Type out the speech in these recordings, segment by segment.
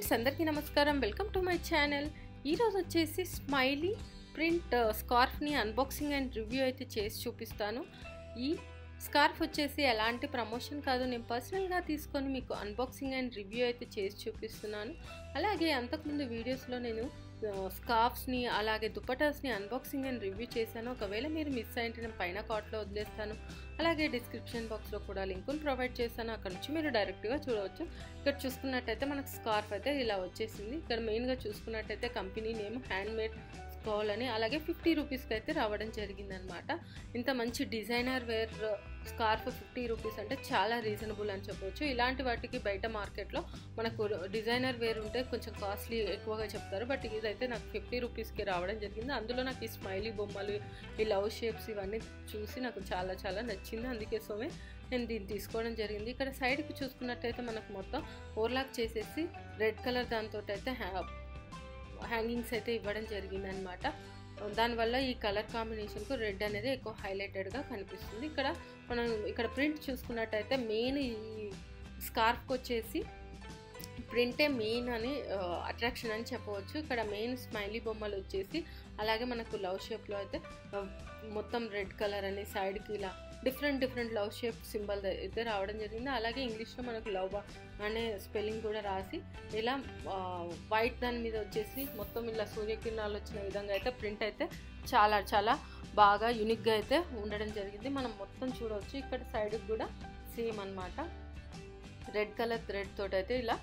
Friends అందరికీ నమస్కారం. Welcome to my channel. ఈరోజు వచ్చేసి స్మైలీ ప్రింట్ స్కార్ఫ్ని అన్బాక్సింగ్ అండ్ రివ్యూ అయితే చేసి చూపిస్తాను. ఈ స్కార్ఫ్ వచ్చేసి ఎలాంటి ప్రమోషన్ కాదు. నేను పర్సనల్గా తీసుకొని మీకు అన్బాక్సింగ్ అండ్ రివ్యూ అయితే చేసి చూపిస్తున్నాను. అలాగే అంతకుముందు వీడియోస్లో నేను స్కార్ఫ్స్ని అలాగే దుపటాస్ని అన్బాక్సింగ్ అండ్ రివ్యూ చేశాను. ఒకవేళ మీరు మిస్ అయింటే నేను పైన కార్ట్లో వదిలేస్తాను. అలాగే డిస్క్రిప్షన్ బాక్స్లో కూడా లింకును ప్రొవైడ్ చేశాను. అక్కడ నుంచి మీరు డైరెక్ట్గా చూడవచ్చు. ఇక్కడ చూసుకున్నట్టయితే మనకు స్కార్ఫ్ అయితే ఇలా వచ్చేసింది. ఇక్కడ మెయిన్గా చూసుకున్నట్టయితే కంపెనీ నేమ్ హ్యాండ్ తీసుకోవాలని అని అలాగే ఫిఫ్టీ రూపీస్కి అయితే రావడం జరిగిందనమాట. ఇంత మంచి designer wear scarf fifty rupees అంటే చాలా రీజనబుల్ అని చెప్పవచ్చు ఇలాంటి వాటికి బయట మార్కెట్లో మనకు డిజైనర్ వేర్ ఉంటే కొంచెం కాస్ట్లీ ఎక్కువగా చెప్తారు. బట్ ఇదైతే నాకు ఫిఫ్టీ రూపీస్కి రావడం జరిగింది. అందులో నాకు ఈ స్మైలీ బొమ్మలు ఈ లవ్ షేప్స్ ఇవన్నీ చూసి నాకు చాలా చాలా నచ్చింది. అందుకే సోమే నేను దీన్ని తీసుకోవడం జరిగింది. ఇక్కడ సైడ్కి చూసుకున్నట్టయితే మనకు మొత్తం ఓవర్లాక్ చేసేసి రెడ్ కలర్ దాంతో అయితే హ్యాంగింగ్స్ అయితే ఇవ్వడం జరిగిందనమాట దానివల్ల ఈ కలర్ కాంబినేషన్కు రెడ్ అనేది ఎక్కువ హైలైటెడ్గా కనిపిస్తుంది. ఇక్కడ మనం ఇక్కడ ప్రింట్ చూసుకున్నట్టయితే మెయిన్ ఈ స్కార్ఫ్కి వచ్చేసి ప్రింటే మెయిన్ అని అట్రాక్షన్ అని చెప్పవచ్చు. ఇక్కడ మెయిన్ స్మైలీ బొమ్మలు వచ్చేసి అలాగే మనకు లవ్ షేప్లో అయితే మొత్తం రెడ్ కలర్ అని సైడ్కి ఇలా different different love shape symbol అయితే రావడం జరిగింది. అలాగే ఇంగ్లీష్లో మనకు లవ్ అనే స్పెల్లింగ్ కూడా రాసి ఇలా వైట్ దాని మీద వచ్చేసి మొత్తం ఇలా సూర్యకిరణాలు వచ్చిన విధంగా అయితే ప్రింట్ అయితే చాలా చాలా బాగా యూనిక్గా అయితే ఉండడం జరిగింది. మనం మొత్తం చూడవచ్చు. ఇక్కడ సైడ్కి కూడా సేమ్ అనమాట రెడ్ కలర్ థ్రెడ్ తోటి అయితే ఇలా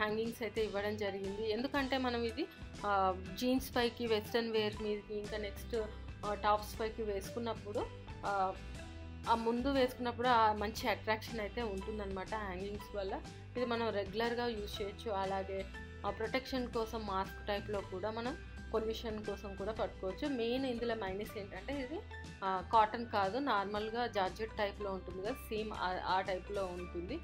హ్యాంగింగ్స్ అయితే ఇవ్వడం జరిగింది. ఎందుకంటే మనం ఇది జీన్స్ పైకి వెస్ట్రన్ వేర్ మీదకి ఇంకా నెక్స్ట్ టాప్స్ పైకి వేసుకున్నప్పుడు ఆ ముందు వేసుకున్నప్పుడు ఆ మంచి అట్రాక్షన్ అయితే ఉంటుందన్నమాట హ్యాంగింగ్స్ వల్ల. ఇది మనం రెగ్యులర్గా యూజ్ చేయొచ్చు. అలాగే ప్రొటెక్షన్ కోసం మాస్క్ టైప్లో కూడా మనం పొల్యూషన్ కోసం కూడా పట్టుకోవచ్చు మెయిన్ ఇందులో మైనస్ ఏంటంటే ఇది కాటన్ కాదు నార్మల్గా జార్జెట్ టైప్లో ఉంటుంది కదా సేమ్ ఆ టైప్లో ఉంటుంది.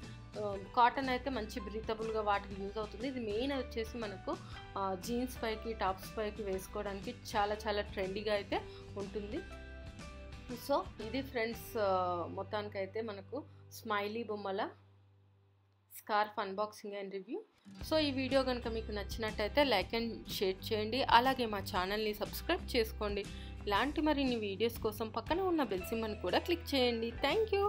కాటన్ అయితే మంచి బ్రీతబుల్గా వాటికి యూజ్ అవుతుంది. ఇది మెయిన్ వచ్చేసి మనకు జీన్స్ పైకి టాప్స్ పైకి వేసుకోవడానికి చాలా చాలా ట్రెండీగా అయితే ఉంటుంది. సో ఇది ఫ్రెండ్స్ మొత్తానికైతే మనకు స్మైలీ బొమ్మల scarf unboxing and review. So ఈ వీడియో కనుక మీకు నచ్చినట్టయితే లైక్ అండ్ షేర్ చేయండి. అలాగే మా ఛానల్ని సబ్స్క్రైబ్ చేసుకోండి. ఇలాంటి మరిన్ని వీడియోస్ కోసం పక్కన ఉన్న బెల్ సింబల్ని కూడా క్లిక్ చేయండి. Thank you.